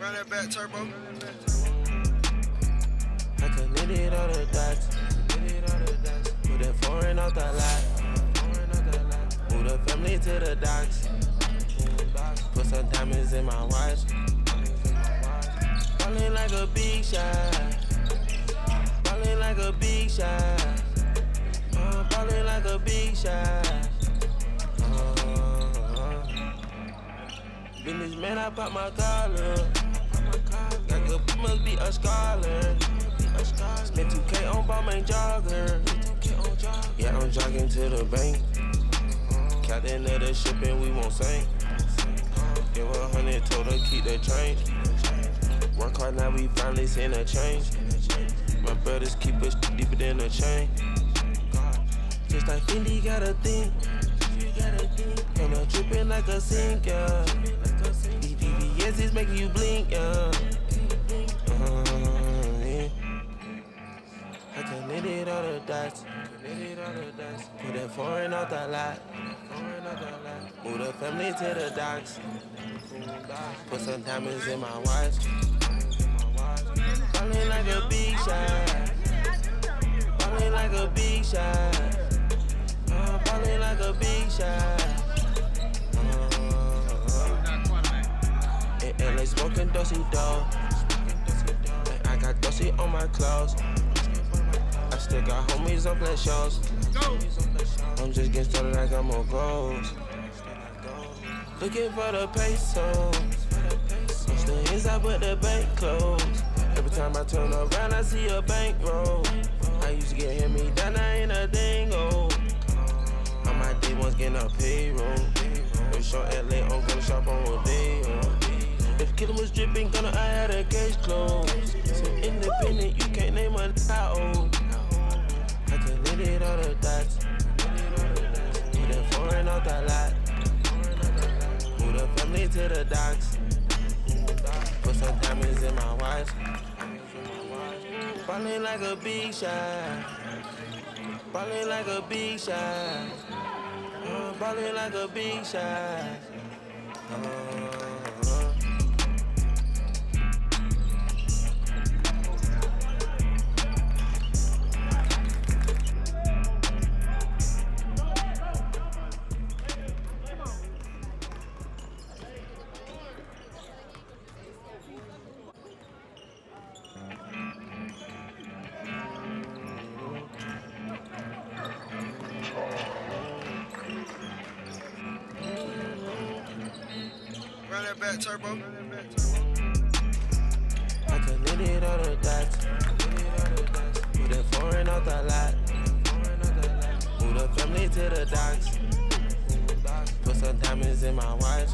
Run that back turbo. I committed all the dots. Put that foreign out the lot. Move the family to the docks. Put some diamonds in my watch. Ballin' like a big shot. Ballin' like a big shot. Uh, ballin' like a big shot. Uh, Businessman, I pop my collar. Got good, must be a scholar. Spent 2K on Balmain jogger. Yeah, I'm jogging to the bank. Captain of the ship and we won't sink. Give a hundred, told her keep the change. Work hard now, we finally seen a change. My brothers keep us deeper than a chain. Just like Fendi got a thing. And I'm dripping like a sink, yeah. These VVS is making you blink, yeah. Put that foreign out the lot. Move the family to the docks. Put some diamonds in my watch. Ballin' like a big shot. Ballin' like a big shot. Uh, ballin' like a big shot. Uh, in LA smoking dosey dough. And I got dosey on my clothes. I still got homies on play shows. I'm just getting started like I'm on goals. Looking for the pesos. I'm still inside but the bank closed. Every time I turn around, I see a bankroll. I used to get hit me down, I ain't a dingo. On my day ones getting a payroll. If short LA, I'm gonna shop on Rodeo. If killer was dripping, gonna I had a case closed. So independent, you can't name a. I can lit it all the dots. Put that foreign out the lot. Move the family to the docks. Put some diamonds in my watch. Ballin' like a big shot. Ballin' like a big shot. Ballin' like a big shot. Uh, that back turbo. I connected all the dots. Put that foreign out the lot. Move the family to the docks. Put some diamonds in my watch.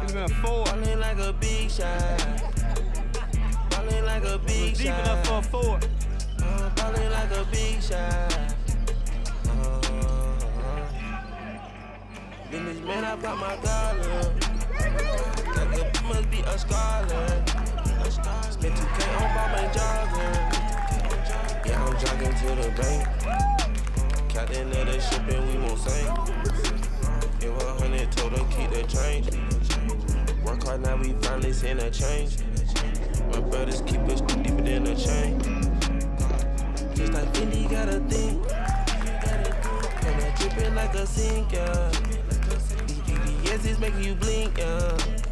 Should've been a four. Ballin' like a big shot. Ballin' like a big Deep shot. enough for a four. Uh, ballin' like a big shot. Uh, Businessman, I bought my collar. A scholar. Spent 2K on Balmain jogger. Yeah, I'm jogging to the bank. Captain of the ship and we won't sink. Give a hundred, told her keep the change. Work hard now, we finally seen a change. My brothers keep us deeper than a chain. Just like Fendi got a thing. And I'm dripping like a sink, yeah. These VVS is making you blink, yeah.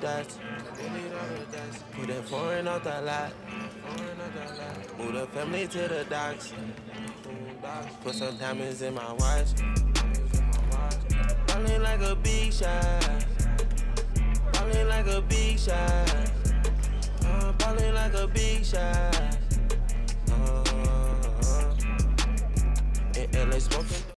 The dots. Put that foreign out the lot. Move the family to the docks. Put some diamonds in my watch. Ballin' like a big shot. Ballin' like a big shot.